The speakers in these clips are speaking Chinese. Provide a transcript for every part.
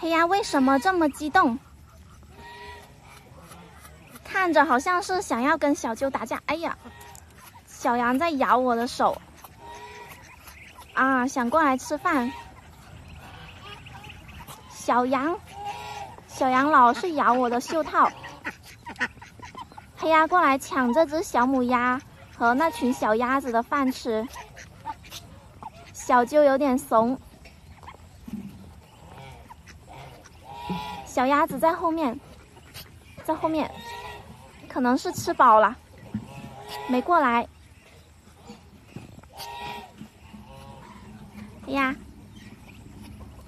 黑鸭为什么这么激动？看着好像是想要跟小鸠打架。哎呀，小羊在咬我的手。啊，想过来吃饭。小羊，小羊老是咬我的袖套。黑鸭过来抢这只小母鸭和那群小鸭子的饭吃。小鸠有点怂。小鸭子在后面，在后面，可能是吃饱了，没过来。哎呀，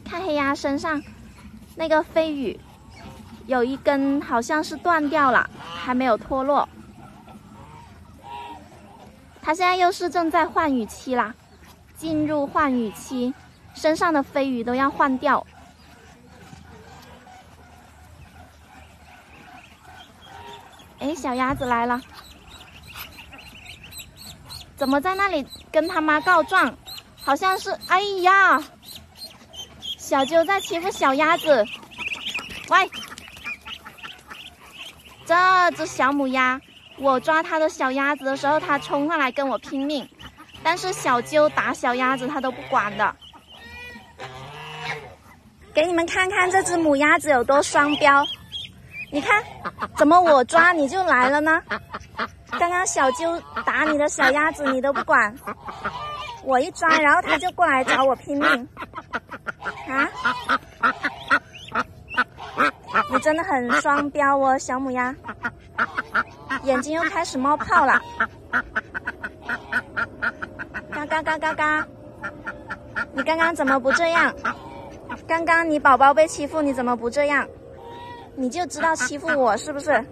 看黑鸭身上那个飞羽，有一根好像是断掉了，还没有脱落。它现在又是正在换羽期啦，进入换羽期，身上的飞羽都要换掉。哎，小鸭子来了，怎么在那里跟他妈告状？好像是，哎呀，小鸠在欺负小鸭子。喂，这只小母鸭，我抓它的小鸭子的时候，它冲上来跟我拼命，但是小鸠打小鸭子，它都不管的。给你们看看这只母鸭子有多双标。你看，怎么我抓你就来了呢？刚刚小鸠打你的小鸭子，你都不管，我一抓，然后它就过来找我拼命。啊？你真的很双标哦，小母鸭，眼睛又开始冒泡了。嘎嘎嘎嘎嘎！你刚刚怎么不这样？刚刚你宝宝被欺负，你怎么不这样？你就知道欺负我是不是？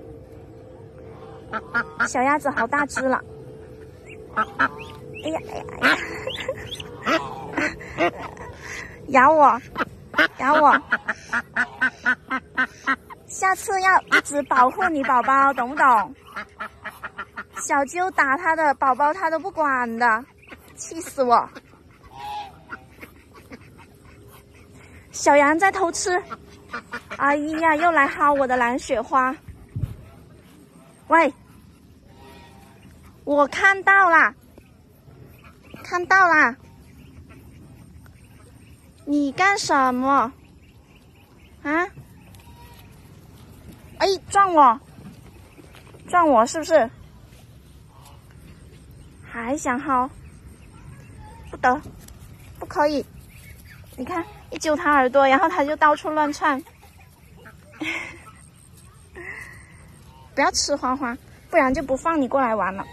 小鸭子好大只了！哎呀哎呀哎呀！咬我，咬我！下次要一直保护你宝宝，懂不懂？小鸠打他的宝宝，他都不管的，气死我！小羊在偷吃。哎呀，又来薅我的蓝雪花！喂，我看到啦，看到啦！你干什么？啊？哎，撞我！撞我是不是？还想薅？不得，不可以！你看。一揪它耳朵，然后它就到处乱窜。不要吃花花，不然就不放你过来玩了。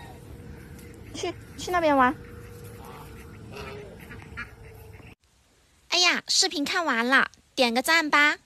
去去那边玩。哎呀，视频看完了，点个赞吧。